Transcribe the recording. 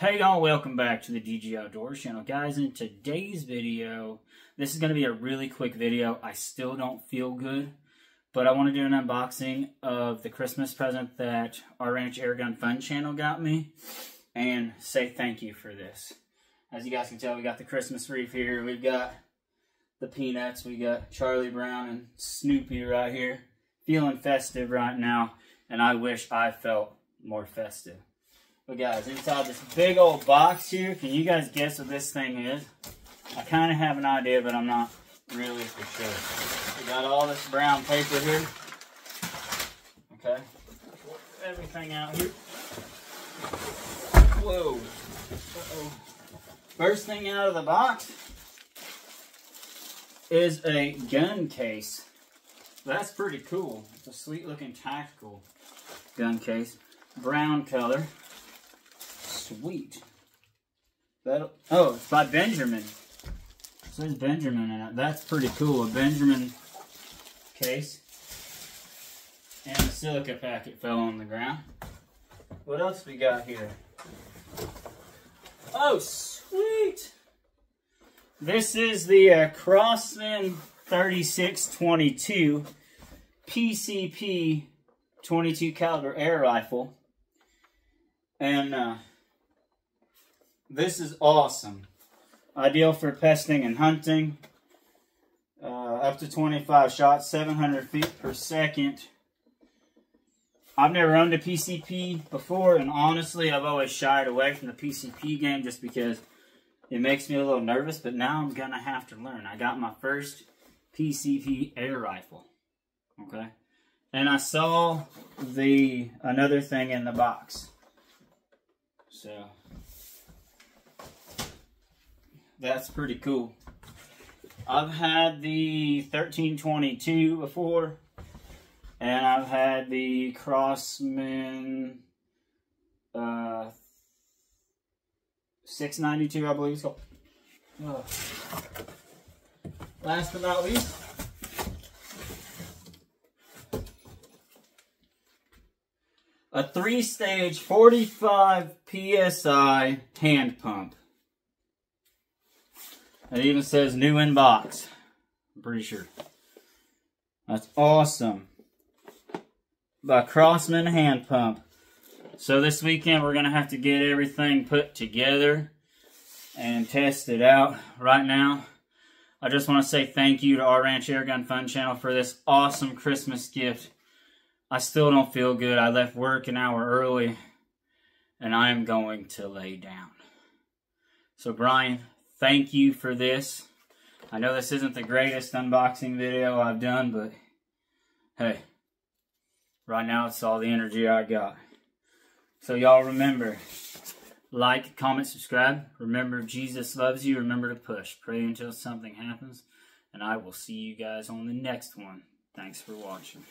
Hey y'all, welcome back to the DG Outdoors channel. Guys, in today's video, this is going to be a really quick video. I still don't feel good, but I want to do an unboxing of the Christmas present that our Ranch Airgun Fun channel got me and say thank you for this. As you guys can tell, we got the Christmas wreath here. We've got the peanuts. We got Charlie Brown and Snoopy right here. Feeling festive right now, and I wish I felt more festive. But guys, inside this big old box here, can you guys guess what this thing is? I kind of have an idea, but I'm not really for sure. We got all this brown paper here. Okay. Everything out here. Whoa. Uh -oh. First thing out of the box is a gun case. That's pretty cool. It's a sweet looking tactical gun case. Brown color. Sweet. That oh, it's by Benjamin. Says Benjamin in it. That's pretty cool. A Benjamin case. And the silica packet fell on the ground. What else we got here? Oh, sweet! This is the uh, Crosman 3622 PCP 22 caliber air rifle. And uh, this is awesome. Ideal for pesting and hunting. Uh, up to 25 shots, 700 feet per second. I've never owned a PCP before, and honestly, I've always shied away from the PCP game just because it makes me a little nervous, but now I'm going to have to learn. I got my first PCP air rifle, okay? And I saw the another thing in the box. So, that's pretty cool. I've had the 1322 before, and I've had the Crosman uh, 692, I believe it's called. Last but not least, a three-stage 45 PSI hand pump. It even says new inbox. I'm pretty sure. That's awesome. By Crosman Hand Pump. So this weekend we're going to have to get everything put together and test it out. Right now, I just want to say thank you to our Ranch Airgun Fun channel for this awesome Christmas gift. I still don't feel good. I left work an hour early and I am going to lay down. So Brian, thank you for this. I know this isn't the greatest unboxing video I've done, but hey, right now it's all the energy I got. So y'all remember, like, comment, subscribe. Remember, Jesus loves you. Remember to push. Pray until something happens. And I will see you guys on the next one. Thanks for watching.